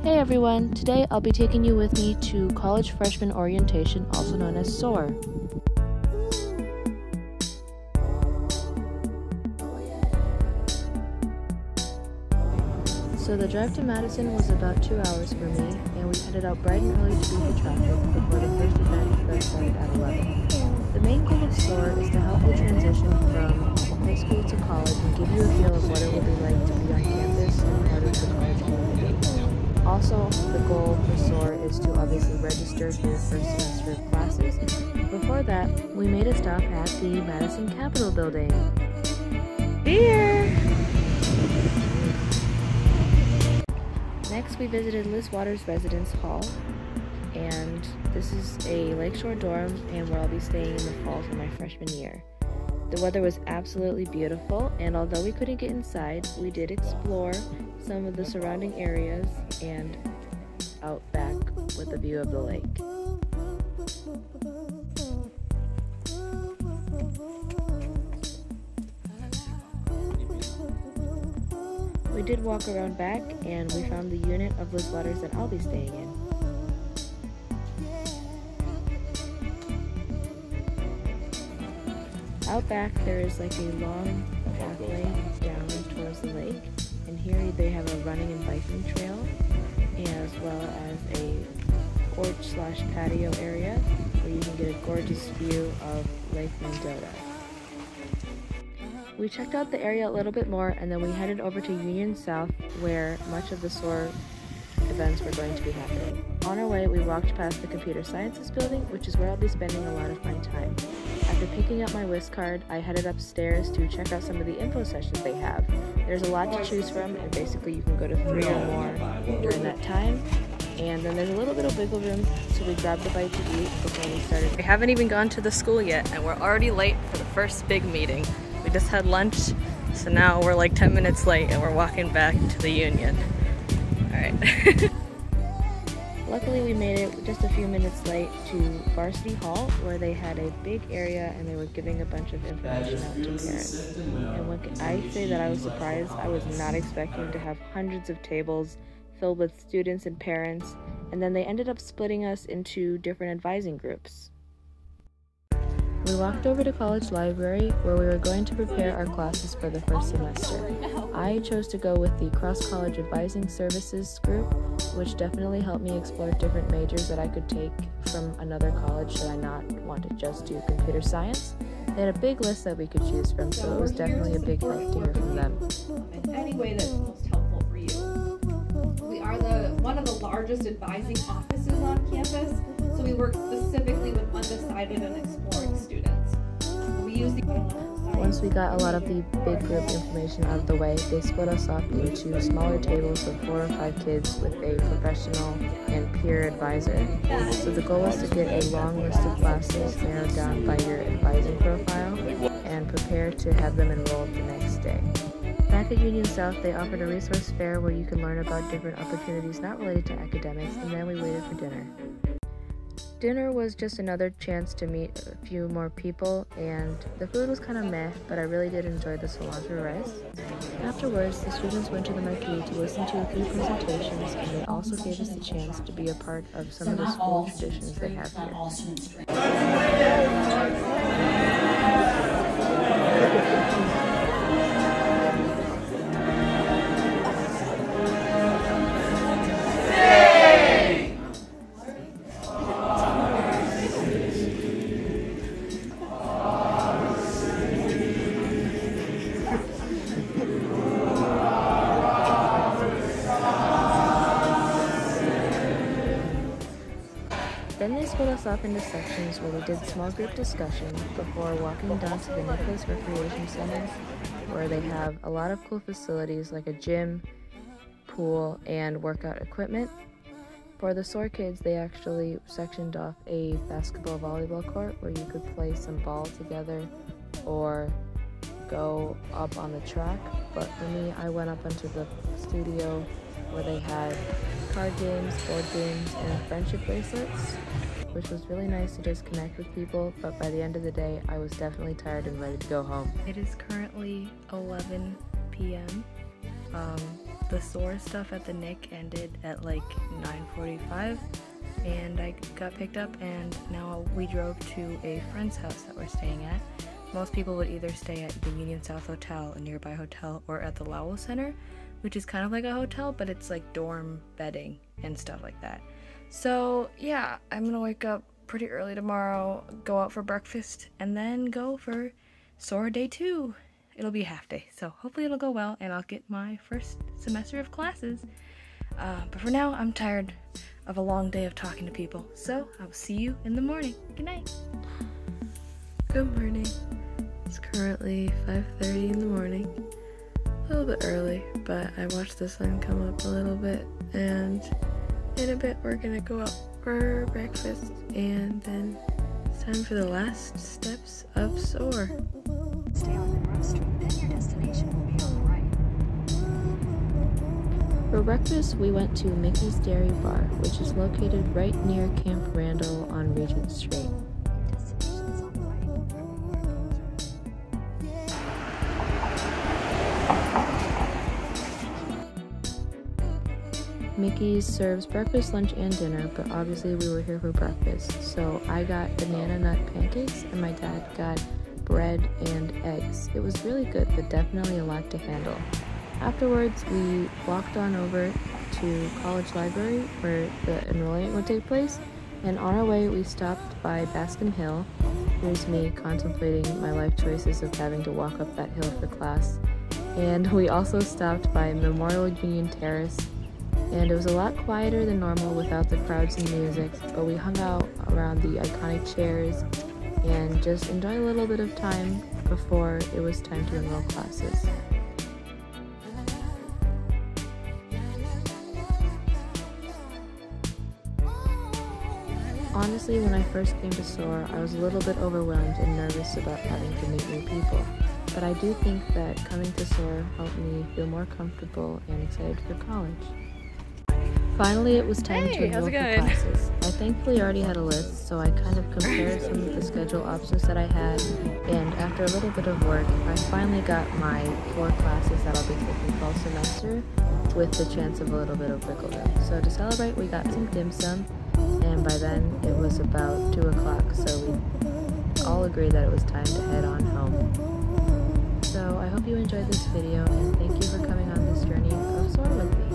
Hey everyone, today I'll be taking you with me to College Freshman Orientation, also known as SOAR. So the drive to Madison was about two hours for me, and we headed out bright and early to beat the traffic before the first event that started at 11. The main goal of SOAR is to help you transition from high school to college and give you a feel of what it will be like to be on campus and part of the. Also, the goal for SOAR is to obviously register for your first semester of classes. Before that, we made a stop at the Madison Capitol building. Beer! Next, we visited Liz Waters Residence Hall, and this is a lakeshore dorm, and where I'll be staying in the fall for my freshman year. The weather was absolutely beautiful, and although we couldn't get inside, we did explore some of the surrounding areas and out back with a view of the lake. We did walk around back and we found the unit of Liz Waters that I'll be staying in. Out back there is like a long pathway down towards the lake and here they have a running and biking trail as well as a porch slash patio area where you can get a gorgeous view of Lake Mendota. We checked out the area a little bit more and then we headed over to Union South where much of the SOAR events were going to be happening. On our way, we walked past the Computer Sciences building, which is where I'll be spending a lot of my time. After picking up my Wiscard, I headed upstairs to check out some of the info sessions they have. There's a lot to choose from, and basically you can go to three or more during that time. And then there's a little bit of wiggle room, so we grabbed a bite to eat before we started. We haven't even gone to the school yet, and we're already late for the first big meeting. We just had lunch, so now we're like 10 minutes late and we're walking back to the union. Alright. Luckily, we made it just a few minutes late to Varsity Hall, where they had a big area and they were giving a bunch of information out to parents. And when I say that I was surprised, I was not expecting to have hundreds of tables filled with students and parents, and then they ended up splitting us into different advising groups. We walked over to college library where we were going to prepare our classes for the first semester. I chose to go with the cross college advising services group, which definitely helped me explore different majors that I could take from another college should I not want to just do computer science. They had a big list that we could choose from, so it was definitely a big help to hear from them. In any way that's most helpful for you. We are the one of the largest advising offices on campus, so we work specifically with undecided and once we got a lot of the big group information out of the way, they split us up into smaller tables of four or five kids with a professional and peer advisor. So the goal was to get a long list of classes narrowed down by your advising profile and prepare to have them enrolled the next day. Back at Union South, they offered a resource fair where you could learn about different opportunities not related to academics, and then we waited for dinner. Dinner was just another chance to meet a few more people, and the food was kind of meh, but I really did enjoy the cilantro rice. Afterwards, the students went to the marquee to listen to a few presentations, and they also gave us the chance to be a part of some of the school traditions they have here. Then they split us up into sections where we did small group discussion before walking down to the Nicholas Recreation Center, where they have a lot of cool facilities like a gym, pool, and workout equipment. For the SOAR kids, they actually sectioned off a basketball volleyball court where you could play some ball together or go up on the track. But for me, I went up into the studio where they had card games, board games, and friendship bracelets, which was really nice to just connect with people, but by the end of the day, I was definitely tired and ready to go home. It is currently 11 p.m. Um, the SOAR stuff at the Nick ended at like 9:45, and I got picked up, and now we drove to a friend's house that we're staying at. Most people would either stay at the Union South Hotel, a nearby hotel, or at the Lowell Center, which is kind of like a hotel, but it's like dorm bedding and stuff like that. So, yeah, I'm gonna wake up pretty early tomorrow, go out for breakfast, and then go for SOAR Day 2. It'll be a half day, so hopefully it'll go well and I'll get my first semester of classes. Uh, but for now, I'm tired of a long day of talking to people, so I'll see you in the morning. Good night. Good morning. It's currently 5:30 in the morning. A little bit early, but I watched the sun come up a little bit and in a bit we're gonna go out for breakfast and then it's time for the last steps of SOAR. Stay on Monroe Street, then your destination will be on the right. For breakfast, we went to Mickey's Dairy Bar, which is located right near Camp Randall on Regent Street. Mickey's serves breakfast, lunch, and dinner, but obviously we were here for breakfast. So I got banana nut pancakes, and my dad got bread and eggs. It was really good, but definitely a lot to handle. Afterwards, we walked on over to College Library where the enrollment would take place, and on our way, we stopped by Bascom Hill. Here's me contemplating my life choices of having to walk up that hill for class. And we also stopped by Memorial Union Terrace and it was a lot quieter than normal without the crowds and music, but we hung out around the iconic chairs and just enjoyed a little bit of time before it was time to enroll classes. Honestly, when I first came to SOAR, I was a little bit overwhelmed and nervous about having to meet new people. But I do think that coming to SOAR helped me feel more comfortable and excited for college. Finally, it was time hey, to enroll for classes. I thankfully already had a list, so I kind of compared some of the schedule options that I had, and after a little bit of work, I finally got my four classes that I'll be taking fall semester with the chance of a little bit of wiggle room. So to celebrate, we got some dim sum, and by then it was about 2 o'clock, so we all agreed that it was time to head on home. So I hope you enjoyed this video, and thank you for coming on this journey of SOAR with me.